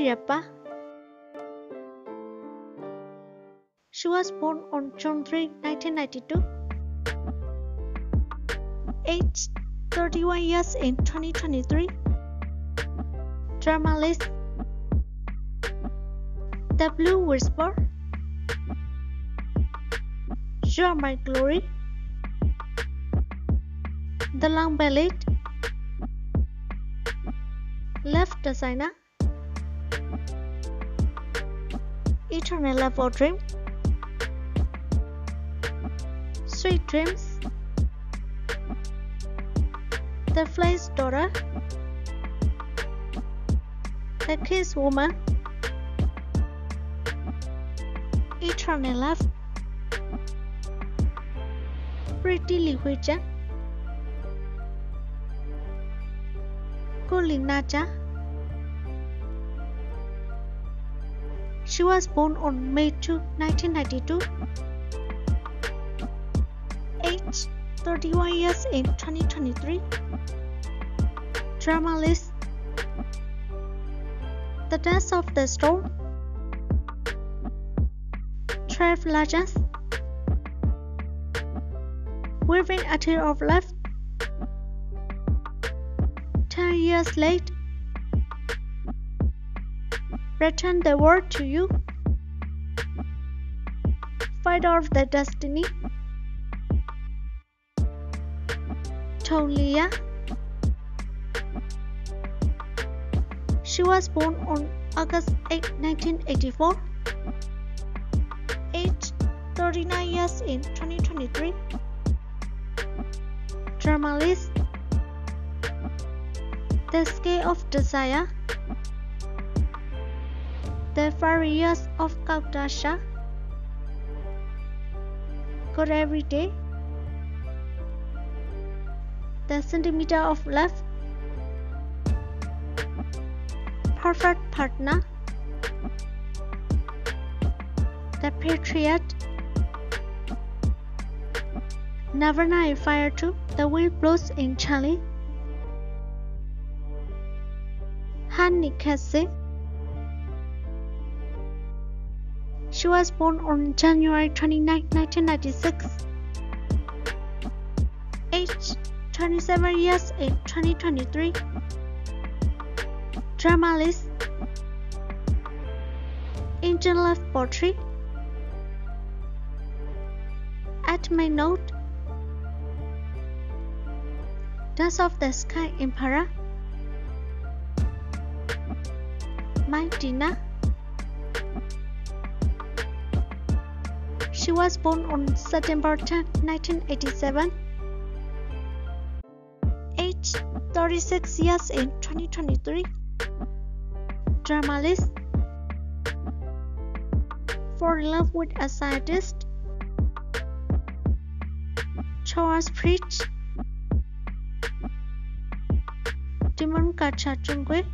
Chirapa. She was born on June 3, 1992. Age 31 years in 2023. Journalist. The Blue Whisper. You are my glory. The Long Ballad. Left designer. Eternal love or dream. Sweet dreams. The Fly's daughter. The Kiss woman. Eternal love. Pretty Li Huicha. Gu Li Na Zha. She was born on May 2, 1992. Age 31 years in 2023. Drama list The Dance of the Storm. 12 Legends. Weaving a Tear of Life. 10 years late. Return the world to you. Fight of the destiny. Tong Li Ya. She was born on August 8, 1984. Age 39 years in 2023. Journalist. The Scale of Desire. The Years of Kaudasha. Good Every Day. The Centimeter of Love. Perfect Partner. The Patriot. Never Night Fire 2. The Wind Blows in Charlie. Ha Ni Ke Zi. She was born on January 29, 1996. Age 27 years in 2023. Dramalist. Angel Love Portrait. At my note. Dance of the Sky Emperor. My Dina. She was born on September 10, 1987. Age 36 years in 2023. Journalist. For in love with a scientist. Charles Preach. Demon Kacha Chungwe.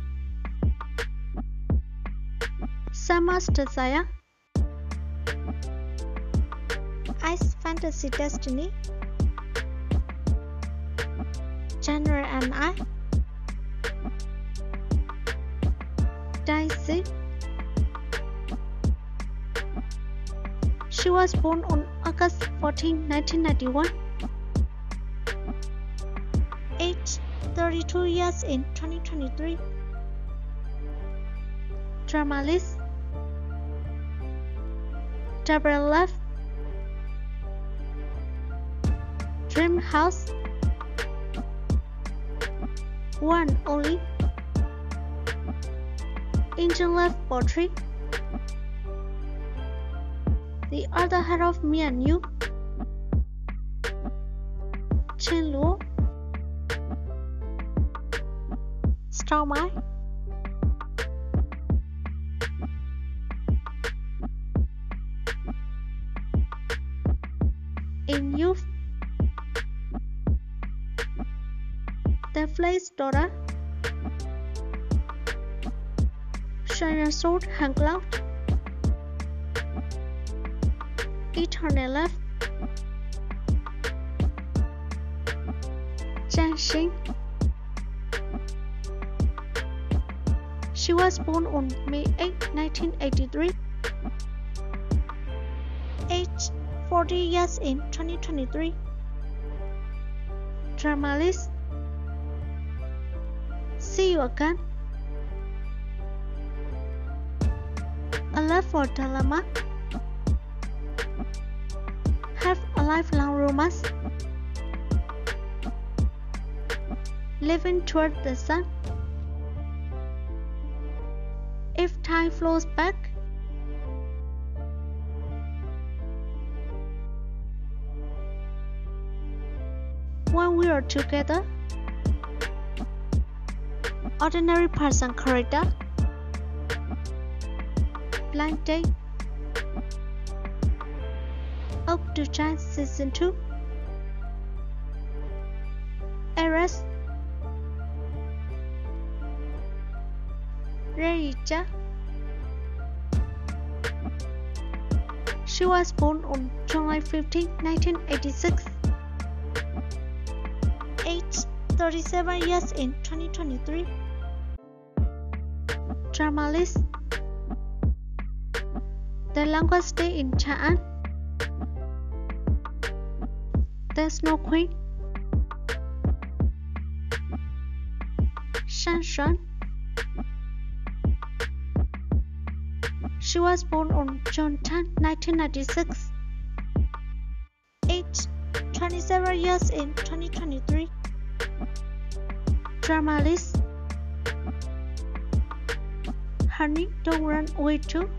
Summer's Desire. Fantasy Destiny. Genre and I. Daisy. She was born on August 14, 1991. Age 32 years in 2023. Dramalist. Deborah Love. Dream House. One only. Angel Love Portrait. The other half of me and you. Chen Luo. Starmine. In youth. Daughter. Shine sword hang cloud. Eternal love. Jianxing. She was born on May 8, 1983. Age 40 years in 2023. Dramalist. See you again. A love for dilemma. Have a lifelong romance. Living toward the sun. If time flows back, when we are together, ordinary person corridor, blind date, up to chance season 2, Eras, Reija. She was born on July 15, 1986. Age 37 years in 2023. Dramalist. The longest day in Chang'an. There's no queen. Shan Shan. She was born on June 10, 1996. Age 27 years in 2023. Dramalist. Honey, don't run away too.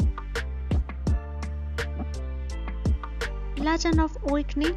Legend of Awakening.